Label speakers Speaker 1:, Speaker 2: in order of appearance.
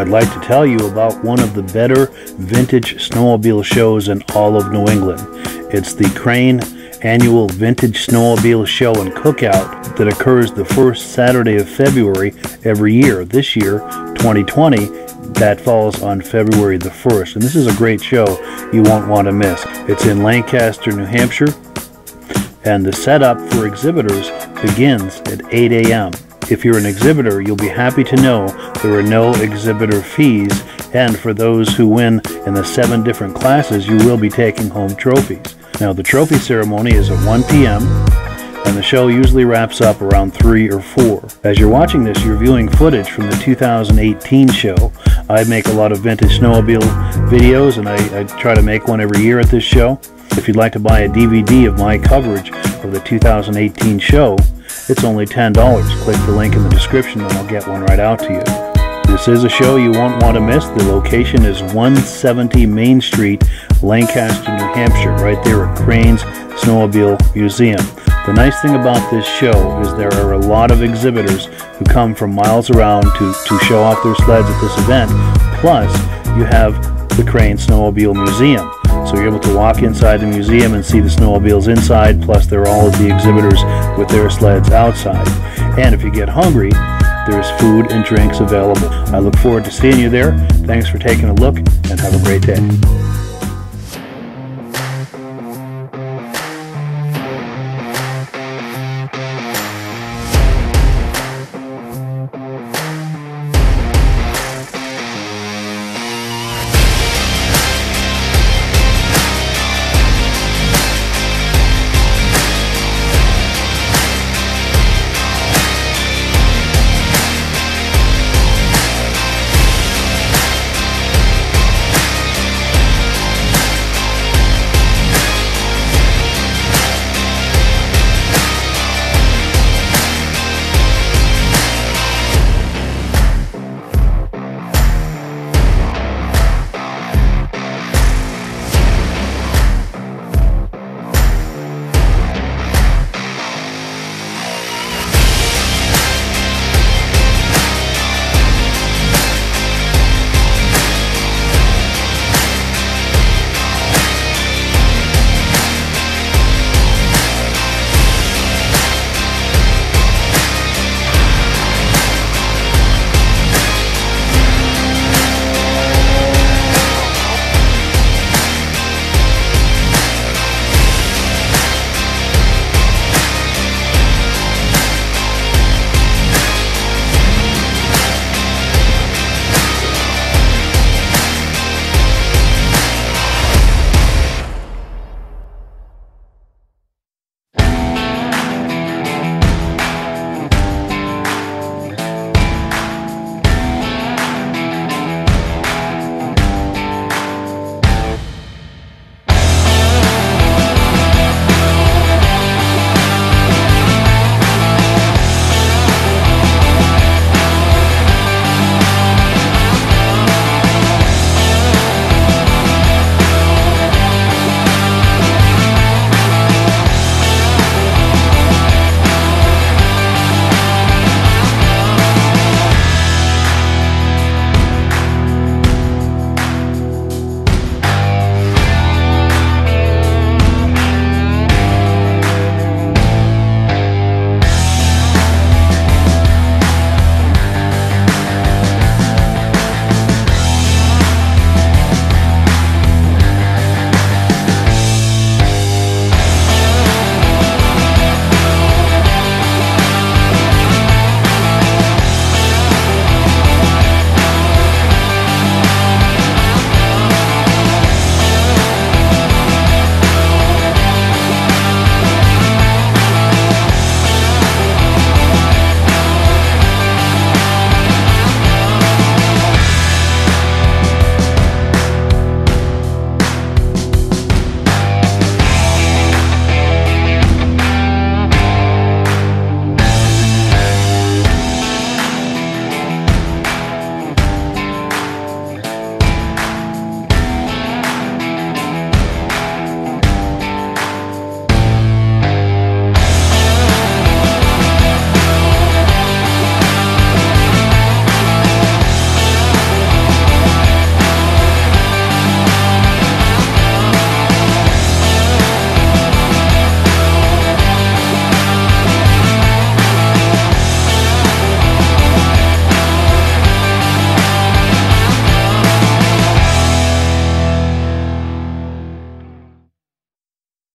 Speaker 1: I'd like to tell you about one of the better vintage snowmobile shows in all of New England. It's the Crane annual Vintage Snowmobile Show and Cookout that occurs the first Saturday of February every year. This year, 2020, that falls on February the 1st. And this is a great show you won't want to miss. It's in Lancaster, New Hampshire, and the setup for exhibitors begins at 8 a.m. If you're an exhibitor, you'll be happy to know there are no exhibitor fees, and for those who win in the seven different classes, you will be taking home trophies. Now, the trophy ceremony is at 1 p.m., and the show usually wraps up around 3 or 4. As you're watching this, you're viewing footage from the 2018 show. I make a lot of vintage snowmobile videos, and I, I try to make one every year at this show. If you'd like to buy a DVD of my coverage of the 2018 show, it's only $10. Click the link in the description and I'll get one right out to you. This is a show you won't want to miss. The location is 170 Main Street, Lancaster, New Hampshire, right there at Crane's Snowmobile Museum. The nice thing about this show is there are a lot of exhibitors who come from miles around to, to show off their sleds at this event. Plus, you have the Crane Snowmobile Museum. So you're able to walk inside the museum and see the snowmobiles inside, plus there are all of the exhibitors with their sleds outside. And if you get hungry, there's food and drinks available. I look forward to seeing you there. Thanks for taking a look and have a great day.